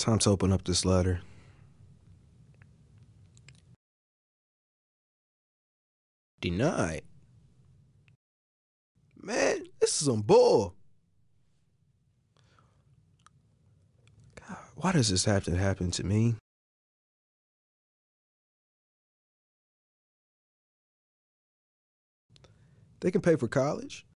Time to open up this letter. Denied. Man, this is some bull. God, why does this have to happen to me? They can pay for college.